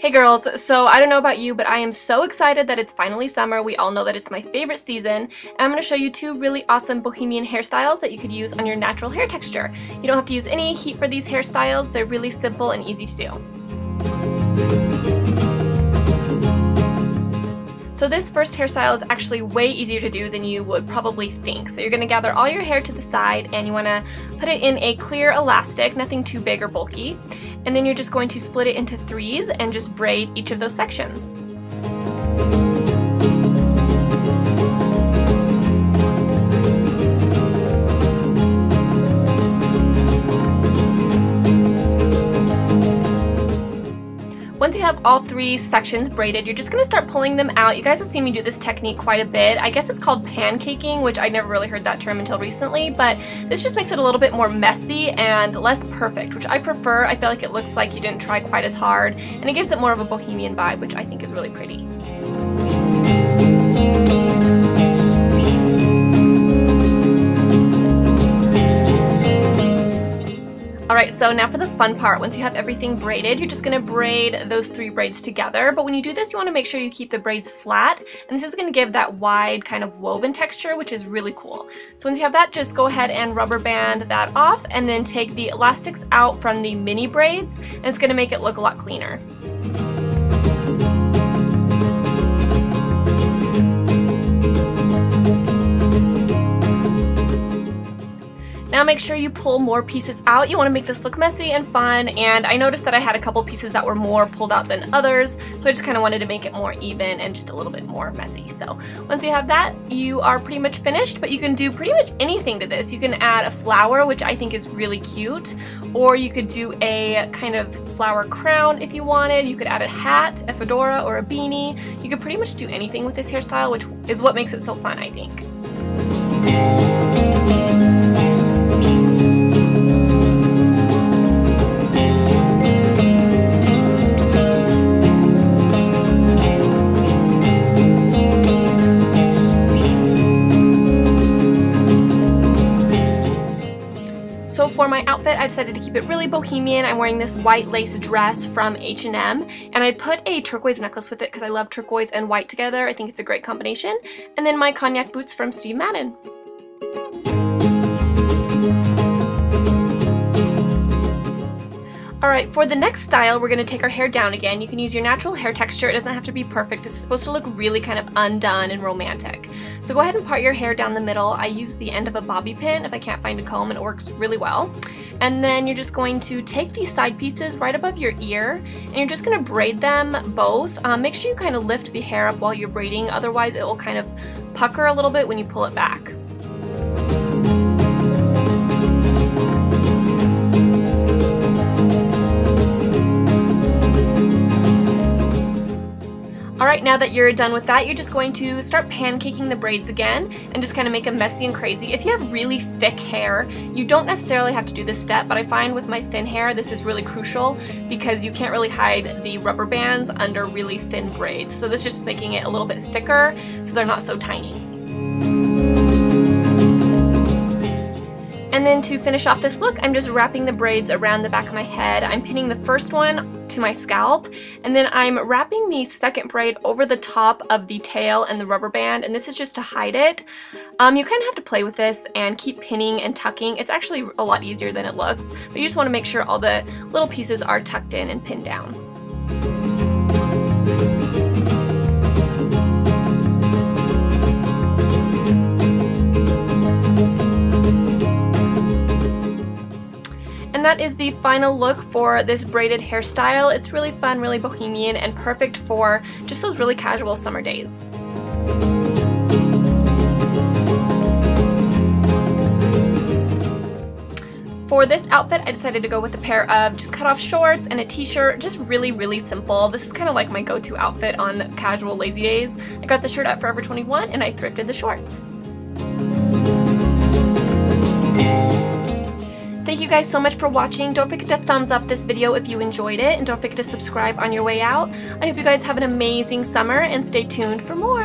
Hey girls, so I don't know about you, but I am so excited that it's finally summer. We all know that it's my favorite season. And I'm going to show you two really awesome bohemian hairstyles that you could use on your natural hair texture. You don't have to use any heat for these hairstyles. They're really simple and easy to do. So this first hairstyle is actually way easier to do than you would probably think. So you're going to gather all your hair to the side and you want to put it in a clear elastic, nothing too big or bulky. And then you're just going to split it into threes and just braid each of those sections. Once you have all three sections braided, you're just going to start pulling them out. You guys have seen me do this technique quite a bit. I guess it's called pancaking, which I never really heard that term until recently, but this just makes it a little bit more messy and less perfect, which I prefer. I feel like it looks like you didn't try quite as hard, and it gives it more of a bohemian vibe, which I think is really pretty. So now for the fun part. Once you have everything braided, you're just going to braid those three braids together. But when you do this, you want to make sure you keep the braids flat. And this is going to give that wide kind of woven texture, which is really cool. So once you have that, just go ahead and rubber band that off and then take the elastics out from the mini braids and it's going to make it look a lot cleaner. Now make sure you pull more pieces out. You want to make this look messy and fun and I noticed that I had a couple pieces that were more pulled out than others so I just kind of wanted to make it more even and just a little bit more messy. So once you have that you are pretty much finished but you can do pretty much anything to this. You can add a flower which I think is really cute or you could do a kind of flower crown if you wanted. You could add a hat, a fedora, or a beanie. You could pretty much do anything with this hairstyle which is what makes it so fun I think. My outfit, I decided to keep it really bohemian. I'm wearing this white lace dress from H&M, and I put a turquoise necklace with it because I love turquoise and white together. I think it's a great combination. And then my cognac boots from Steve Madden. Alright, for the next style, we're going to take our hair down again. You can use your natural hair texture. It doesn't have to be perfect. This is supposed to look really kind of undone and romantic. So go ahead and part your hair down the middle. I use the end of a bobby pin if I can't find a comb and it works really well. And then you're just going to take these side pieces right above your ear and you're just going to braid them both. Um, make sure you kind of lift the hair up while you're braiding, otherwise it will kind of pucker a little bit when you pull it back. Now that you're done with that, you're just going to start pancaking the braids again and just kind of make them messy and crazy. If you have really thick hair, you don't necessarily have to do this step, but I find with my thin hair, this is really crucial because you can't really hide the rubber bands under really thin braids. So this is just making it a little bit thicker so they're not so tiny. And then to finish off this look, I'm just wrapping the braids around the back of my head. I'm pinning the first one my scalp and then I'm wrapping the second braid over the top of the tail and the rubber band and this is just to hide it. Um, you kind of have to play with this and keep pinning and tucking. It's actually a lot easier than it looks but you just want to make sure all the little pieces are tucked in and pinned down. That is the final look for this braided hairstyle. It's really fun, really bohemian, and perfect for just those really casual summer days. For this outfit, I decided to go with a pair of just cut off shorts and a t-shirt, just really, really simple. This is kind of like my go-to outfit on casual lazy days. I got the shirt at Forever 21 and I thrifted the shorts. Thank you guys so much for watching. Don't forget to thumbs up this video if you enjoyed it, and don't forget to subscribe on your way out. I hope you guys have an amazing summer, and stay tuned for more.